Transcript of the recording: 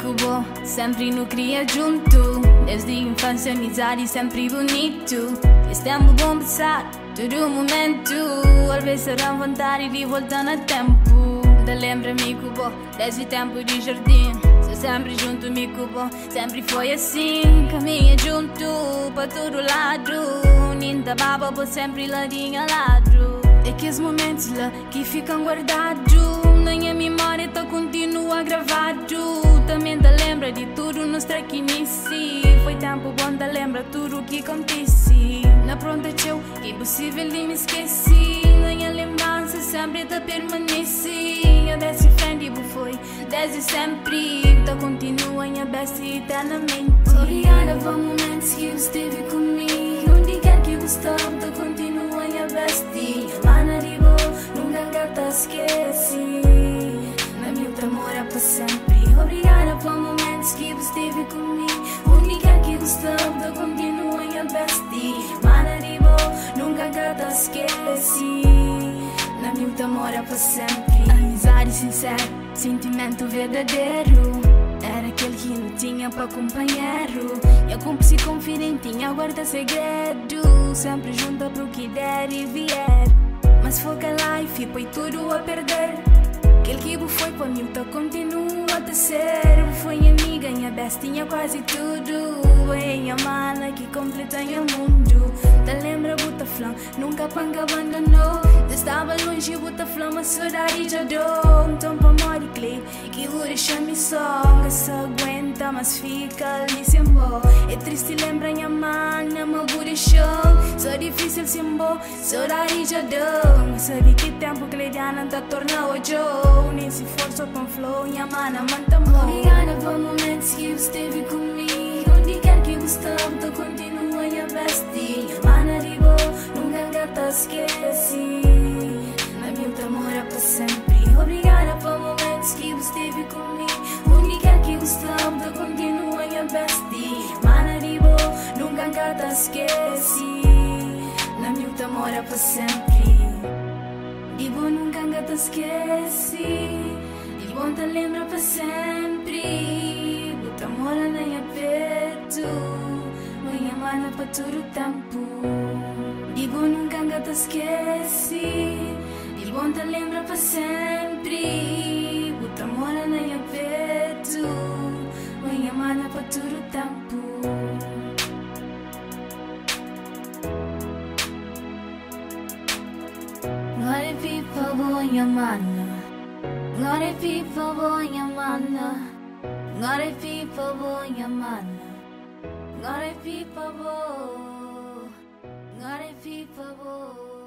bom, sempre no queria junto. Desde a infância, amizade sempre bonito. Esse tempo bom passar, todo momento. Às vezes será vontade de voltar no tempo. Te lembra, amigo bom, desde tempo de jardim. Sou sempre junto, amigo bom, sempre foi assim. Caminha junto, para todo lado. Ninda baba, vou sempre ladinho a lado. É aqueles momentos lá que ficam guardados Na minha memória tá track inici Foi tempo bom te lembra tudo o que acontece. Na pronta teu, impossível de me esquecer. Na minha lembrança sempre te permanece. A desse frente foi, desde sempre. Tá continua minha best eternamente. Obrigada por momentos que esteve comigo Onde quer que eu estou, tá continua minha bestie Mana de boa, nunca gata esqueci esqueci Na minha amor é para sempre. Amizade sincera, sentimento verdadeiro. Era aquele que não tinha para companheiro. Eu cúmplice confidente, guarda segredo. Sempre junto pro que der e vier. Mas foca life, foi tudo a perder. Aquele que foi para mim, tá continua a ser Foi amiga, minha bestinha, quase tudo. É minha mana que completa o mundo lembra, flam, nunca panga abandonou Estava longe, buta flama, saudade já dou Então pra morrer, clay, que o deixa me só Se aguenta, mas fica ali sem bo É triste lembrar minha mana, vou deixar Só difícil sem bo, saudade já Mas sabe que tempo que leidiana tá torna hoje Nem se for só com flow, minha mana, manta mo Obrigada por momentos que esteve comigo esqueci. Na minha amor é para sempre. Obrigada por momentos que esteve comigo Onde quer que eu estou, tu continua minha bestie Mana de boa, nunca gata esqueci. Na minha amor é para sempre. De boa nunca gata esqueci. De bom te lembra para sempre. Bota mora na minha peito Minha mana para todo o esqueci. De bom te lembra para sempre. Bota mora na minha peito Minha mana para o tempo. Glória pipa boa mana Glória pipa boa mana Glória pipa boa mana Glória pipa boa Glória pipa boa